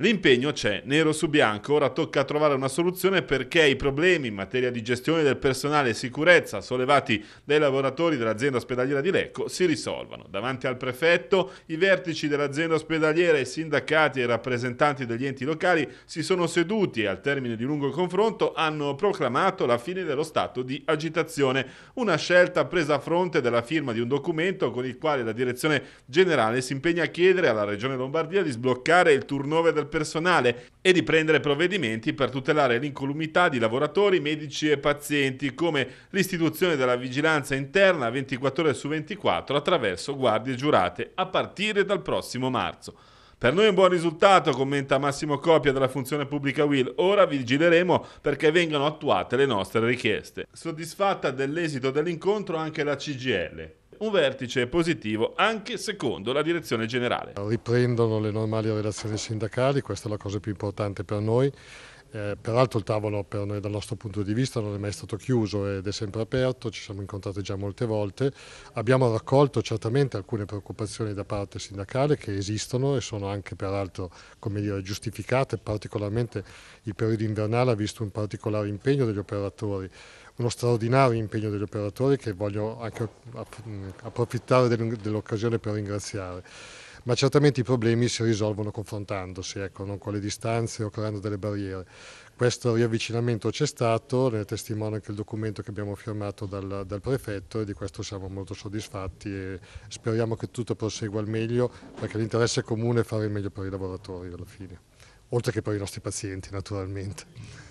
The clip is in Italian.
L'impegno c'è, nero su bianco, ora tocca trovare una soluzione perché i problemi in materia di gestione del personale e sicurezza sollevati dai lavoratori dell'azienda ospedaliera di Lecco si risolvano. Davanti al prefetto, i vertici dell'azienda ospedaliera, i sindacati e i rappresentanti degli enti locali si sono seduti e al termine di un lungo confronto hanno proclamato la fine dello stato di agitazione, una scelta presa a fronte della firma di un documento con il quale la direzione generale si impegna a chiedere alla Regione Lombardia di sbloccare il turnover del personale e di prendere provvedimenti per tutelare l'incolumità di lavoratori, medici e pazienti, come l'istituzione della vigilanza interna 24 ore su 24 attraverso guardie giurate a partire dal prossimo marzo. Per noi è un buon risultato, commenta Massimo Copia della funzione pubblica Will. Ora vigileremo perché vengano attuate le nostre richieste. Soddisfatta dell'esito dell'incontro anche la CGL un vertice positivo anche secondo la direzione generale. Riprendono le normali relazioni sindacali, questa è la cosa più importante per noi. Eh, peraltro il tavolo per noi dal nostro punto di vista non è mai stato chiuso ed è sempre aperto, ci siamo incontrati già molte volte. Abbiamo raccolto certamente alcune preoccupazioni da parte sindacale che esistono e sono anche peraltro dire, giustificate, particolarmente il periodo invernale ha visto un particolare impegno degli operatori uno straordinario impegno degli operatori che voglio anche approfittare dell'occasione per ringraziare. Ma certamente i problemi si risolvono confrontandosi, ecco, non con le distanze o creando delle barriere. Questo riavvicinamento c'è stato, ne testimonia anche il documento che abbiamo firmato dal, dal, prefetto e di questo siamo molto soddisfatti e speriamo che tutto prosegua al meglio perché l'interesse comune è fare il meglio per i lavoratori alla fine, oltre che per i nostri pazienti naturalmente.